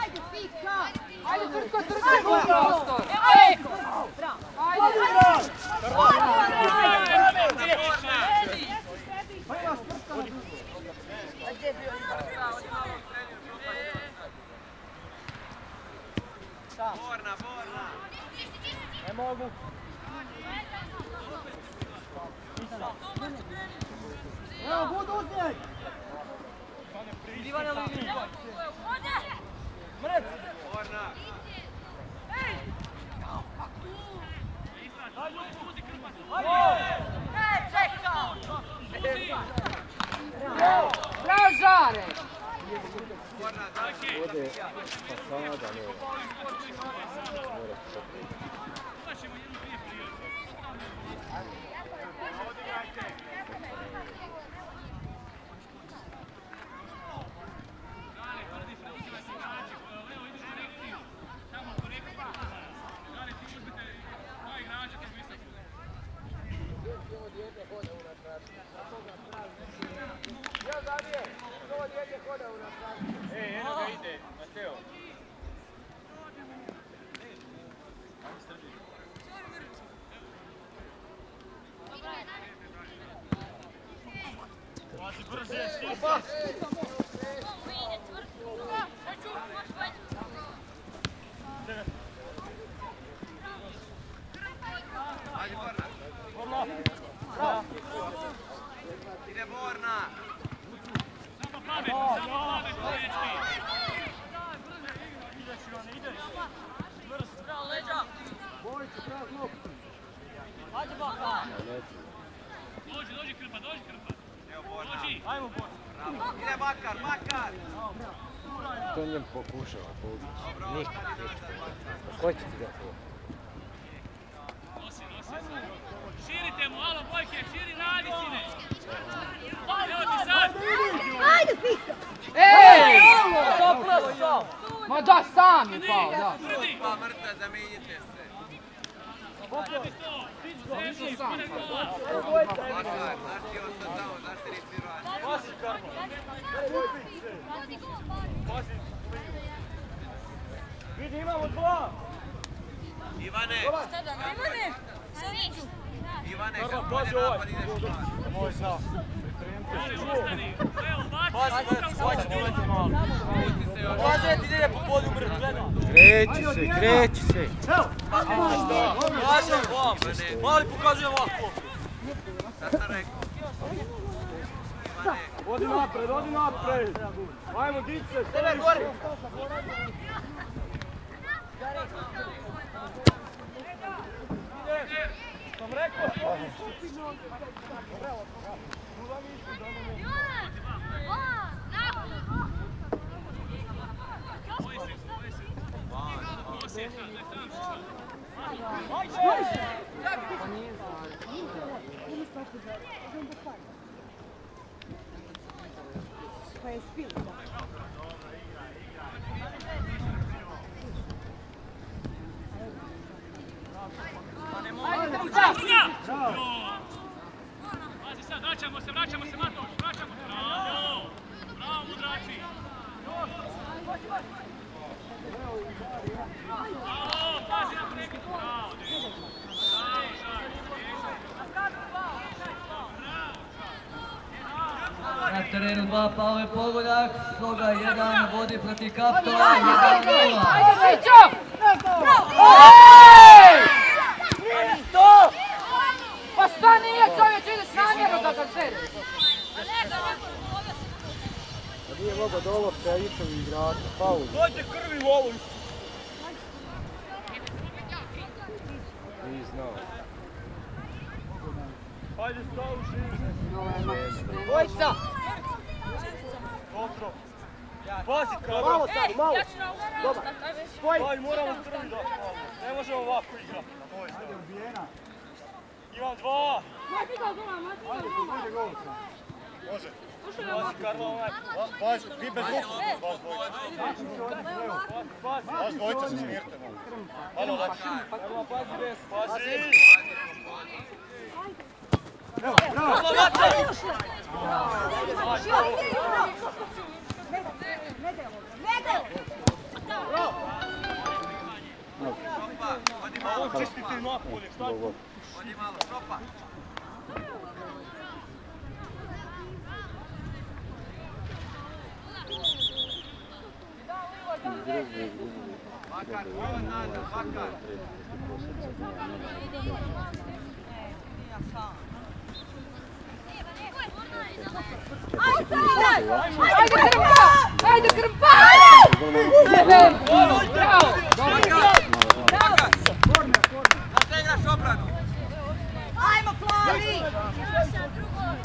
Ajde, Fika! Ajde, Trko, trči Borna. Bravo, Žare! Borna, daj. Ode fasada, ne. Mora se Imaćemo jednu dvije prilike. Dale, tvrdi, preuzimajte igrače. Leo, ideš u korekciju. Tamo korekciju. Dale, ti uzmite dva igrača kako vi sad Ajde, Borna. Ide Borna. Samo pamet, samo pamet, dečki. Dođi, dođi krpa, dođi krpa. Evo Borna. Dođi. Ajmo, Bor. Bravo. Ide Bakar, Bakar. To njem pokušava nazad, Bakar. Ko će ti ga to? Nosi, nosi. Širite mu, alo, Bojke, širi, radi, sine. Evo ti sad. Ajde, Fika! Ej! Ma da, sam je pao, da. Tvrdi. Dva mrtva, zamijenite se. Radi to. Sebi, pored gola. Bakar, znaš ti on sad tamo, znaš ti nisi radi. Ivane, Ivane, kad pode napad ideš van. Dale, ostani. Leo, baci. upravo. Pusti se još. Kreći se, kreći se. Ivane, Mali pokazuje ovako. Odi napred, odi napred. Ajmo, dice, Tebe gori. Sam rekao. Jona! Pa je spio. Ajde, Pazi sad, vraćamo se, vraćamo se, Matoš, vraćamo se. Bravo! Bravo, mudraci! Bravo, pazi na prekid. Bravo, dečko. Bravo, Šarić. Na terenu dva Pavle Pogoljak, sloga jedan vodi protiv Kaptova, Ajde, ajde, 1-0. ajde, Mićo! Ej! Pa šta nije čovječ, ide s namjerom da ga. Pa nije mogao do lopte, a išao u igrača. Faul. Dajte krvi u ovu. Nije znao. Hajde stavu širi. Dvojica! Dobro. Pazi Karlo. Malo samo, malo. Dobar. Aj, moramo da. Ne možemo ovako igrati. Ajde, ubijena. Imam dva. Može. Pazi Karlo, onaj. Pazi, vi bez ruku, vas dvojica. Pazi. Vas dvojica se smirte malo. Malo lakše. Karlo, pazi res. Pazi. Šopa, odi Malo malo, čistite napolje. Šta Dobro. odi malo, šopa. Bakar, ovo nazad, bakar. Ajde Krmpa! Ajde Krmpa! Bravo! Bakar! Da se igraš obranu. Ajmo, plavi!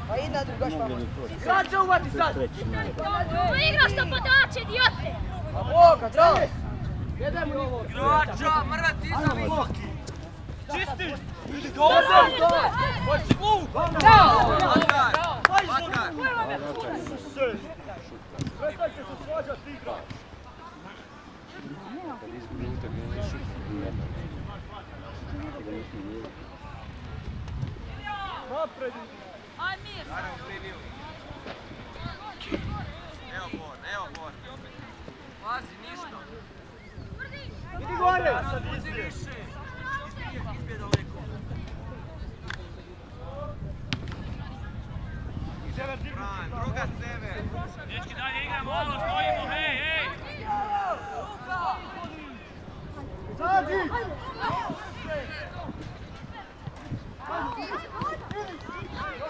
Pa ide druga špama. Sad će uvati sad! Naj. Igraš to podače, idiote! Boga, bravo! Gročo, mrvac iza mi. Čisti. Idi dole. Bravo! Bakar, bakar. Se. Prestajte se svađati igra. Kad izgubi utakmicu, nije šutno nijedno. Kad ga nismo jeli. Napred. Ajde u prilivu. Evo bor, evo bor. Pazi, ništa. Idi gore. Sad izbije. Izbije daleko. Sever digni. Bran, druga sever. Dečki, dalje igramo, malo stojimo, hej, hej! Zađi.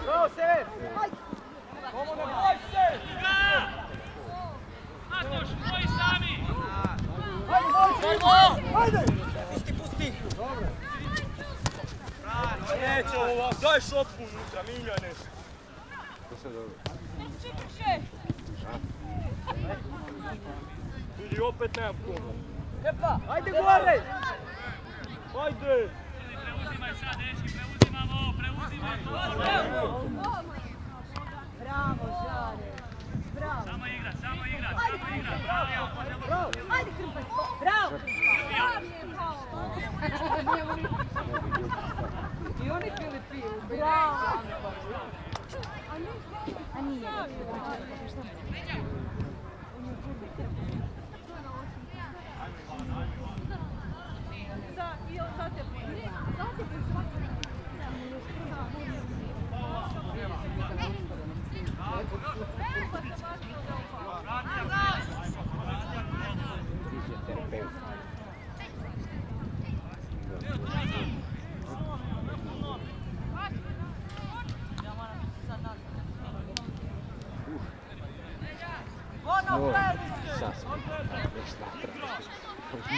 Bravo. Komo ne boj se. Igra! Matoš, stoji sami! Ajde. Pusti, pusti. Dobro. Neće ovo, daj šopku unutra, Milja nešto. To sve dobro. Vidi, opet nemam kuma. Epa, ajde gore! Ajde! Preuzimaj sad, dečki, preuzimamo, preuzimaj to! Bravo, Žare! Bravo! Samo igrat, samo igrat, samo igrat, bravo! Ajde, Krmpa! Bravo! I oni. Bravo!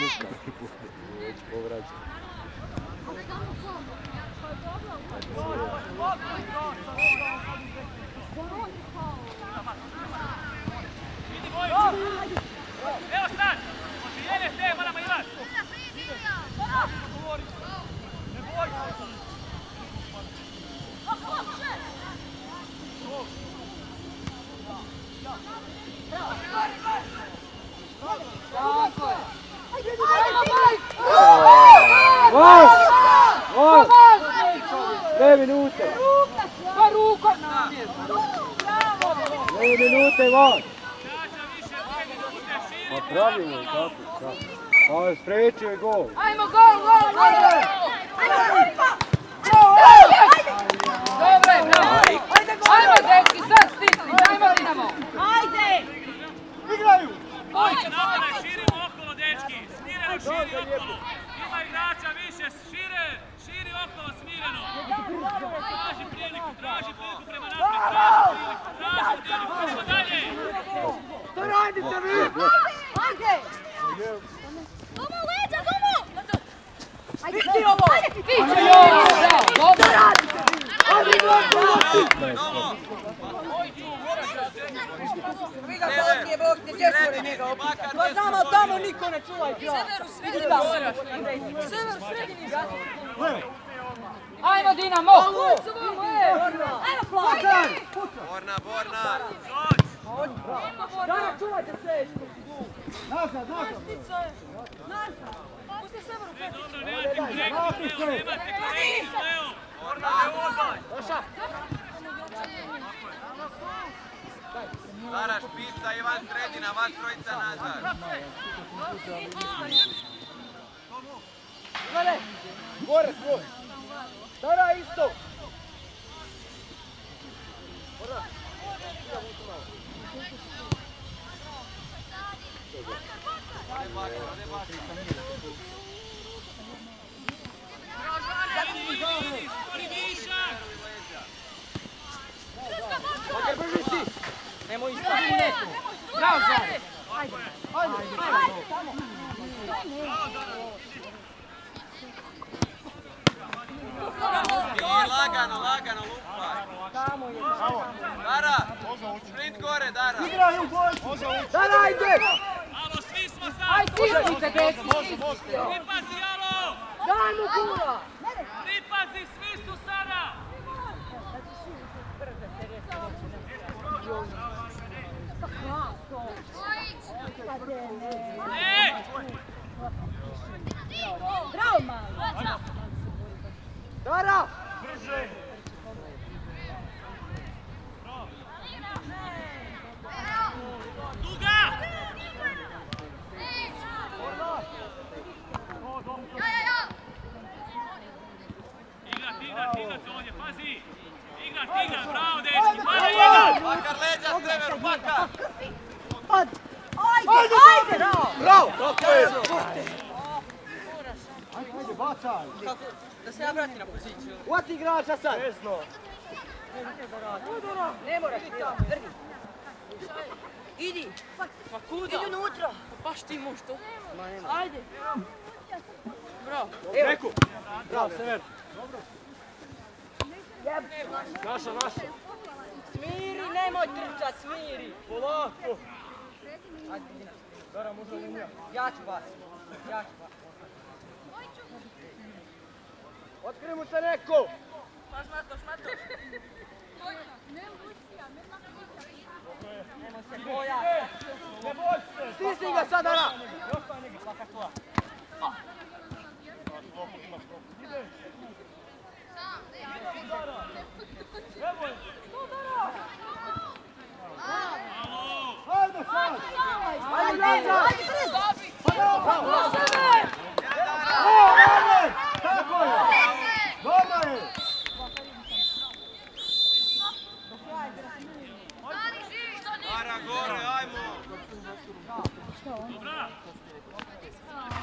Luka mi bude, već povraća. Evo sad! Odbijenje te, moramo imat! Ne boj se! Tako! Je tako, tako. Spriječio je gol. Ajmo gol, gol, gol! Ajmo, dečki, sad stisni, ajmo Dinamo! Ajde! Bojke napade, širimo okolo, dečki. Smireno širi okolo. Ima igrača više, šire, širi okolo, smireno. Traži priliku, traži priliku prema naprijed, traži priliku, traži priliku, idemo dalje. Ajde! Gomo, leđa, gomo! Ajde, ti ovo! Viće, Jovo, bravo, dobro! Vi ga Je, Bog te češkore njega. Pa znamo, tamo niko ne čuva i pila. Vidi tamo. Sever, sredini. Ajmo Dinamo! Ajmo, plavi! Borna, Borna! Dara, čuvajte se! Sve dobro, nemate korekciju, Leo, nemate korekciju, Leo. Borna, ne odbaj! Dara, špica, Ivan sredina, vas trojica nazad. Gore, svoj! Dara isto! Stvori višak. Makar brži si! Nemoj Bravo, Žare! I lagano, lagano, lupaj. Dara, sprint gore, Dara. Dara, ide! Alo, svi smo sad. stisnite, dečki, stisnite! Pripazi, alo! Daj mu gura! E! Bravo, mali! Dara! Duga! Igrat, igrat, igrat ovdje, pazi! Igrat, igrat, bravo dečki, pazi, igrat! Makar leđa severu, makar! Ajde, ajde! Bravo! Bravo! Tako je! Da se ja vratim na poziciju. Uvati igrača sad! Desno! Ne moraš ti tamo, drgi. Idi. Pa kuda? Idi unutra. Baš ti možeš to. Ajde. Bravo. Evo. Neku! Bravo, sever! Naša, naša! Smiri, nemoj trčat, smiri. Polako! Ajde, Dina. Dara, možda linija. Ja ću vas. Ja ću vas. Otkri mu se neko! Nemoj se bojati. Ne boj se! Stisni ga sad, Dara! Ajde sad! Ajde nazad! Bravo, bravo! Evo, Rade! Tako je! Dobro je! Dara, gore, ajmo! Dobra!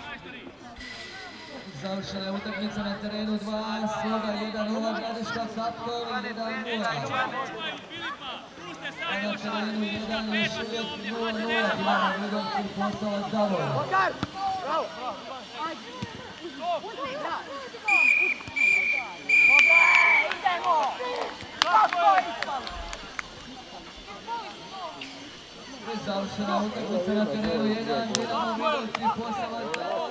Majstori! Završena je utakmica na 2, Sloga 1-0, Gradiška Kaptol 1-0. Čuvaju Filipa! Puste sad Na terenu Filipa, 1 peta još uvijek ovdje, 0-0, hvala Neno! Dinamo Vidovci Posavac Davor. Makar! Bravo! Idemo. Kako ispalo? Završena utakmica na terenu 1, Dinamo Vidovci Posavac Davor.